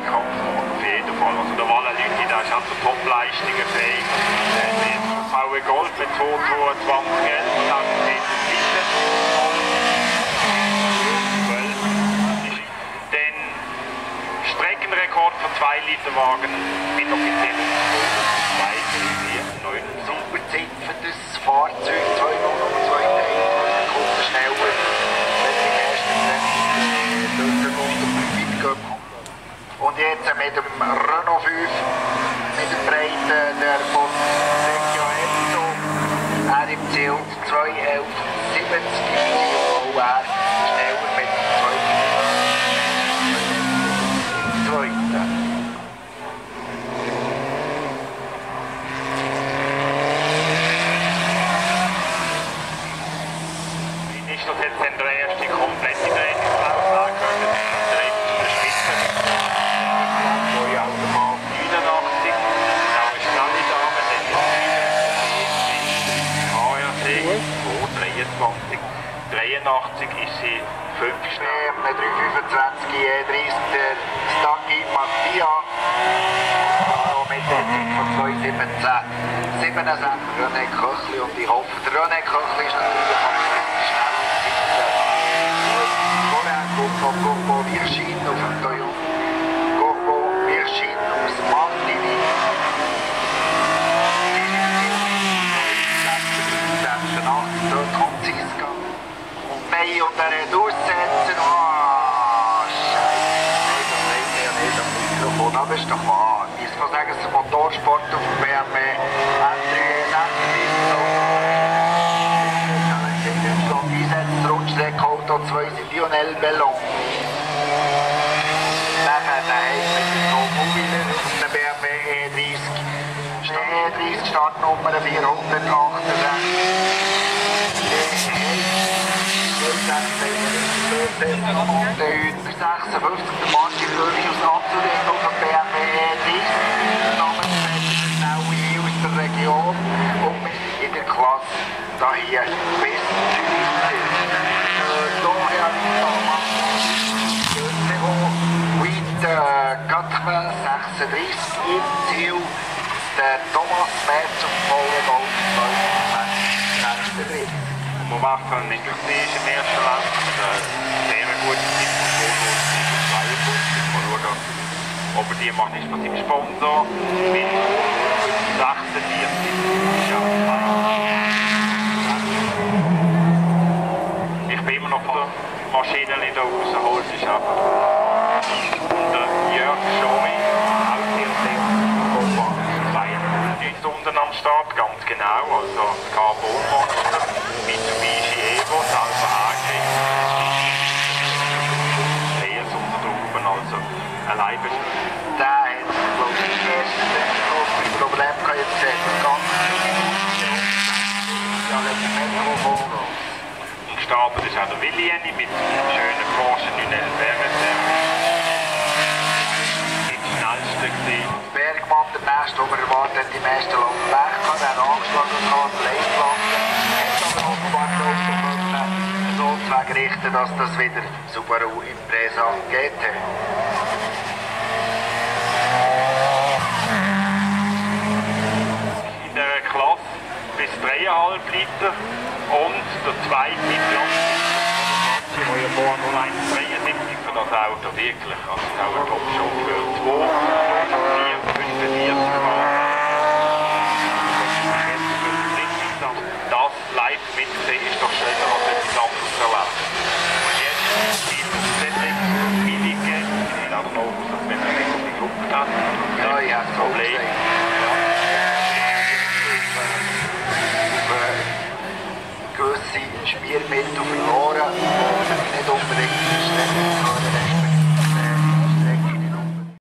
Zweikampf auf jeden Fall. Also der Leute, der ist also Top-Leistungen fähig. Das VW Gold mit 222 Geld, dann geht es weiter. Den Streckenrekord für 2 Liter Wagen mit offiziellen 2, 4, 9. Super Zeit für das Fahrzeug, Und jetzt mit dem Renault 5, mit dem Breiten, der von Sergio Enzo, er im CO2 1170 und auch er 24, 83 ist sie 5 Schnee, ähm, mit 325 E30 der Stagi Mattia. Somit der Zeit von 217, 67 René Köchli und ich hoffe, der René Köchli ist natürlich am schnellsten. Vorher kommt Gumbo Gogo Virgin auf dem Toyota. Mikrofon. Aber ist doch wahr. Ich muss sagen, es ist Motorsport auf dem BMW M360 so. Einsetzt Rutschdeckauto 2 sind Lionel Bellon. Nachher daheim mit dem No-Mobile auf dem BMW E30. E30 Startnummer 480. 56, der Martin Löwig aus 36 im Ziel, der Thomas Merz und Paul Gold 2, 6, 6, 3. Vom im ersten Land. Sehr gute Zeit die 52. Mal schauen, ob er die macht, ist von seinem Sponsor. Also das Carbon-Monster, Mitsubishi Evo, selber angekriegt. Sehr unter oben, also allein Der hat, glaube ich, erste große Problem gehabt, jetzt sieht er ganz ja, das Mikrofon Und gestartet ist auch der Willieni mit schönen Porsche 911 RSR. Bergmann, der nächste, den wir erwarten, hat im ersten Lauf Pech gehabt, er hat angeschlagen gehabt, Leitplanke, hat aber offenbar trotzdem können so wegrichten, dass das wieder Subaru Impreza GT. in der Klasse bis 3,5 Liter und der zweite Platz wo ja vorher 0173 für das Auto wirklich, also ist auch ein Top-Shot für 2, gewisse Spielmittel verloren, die nicht unbedingt verstehen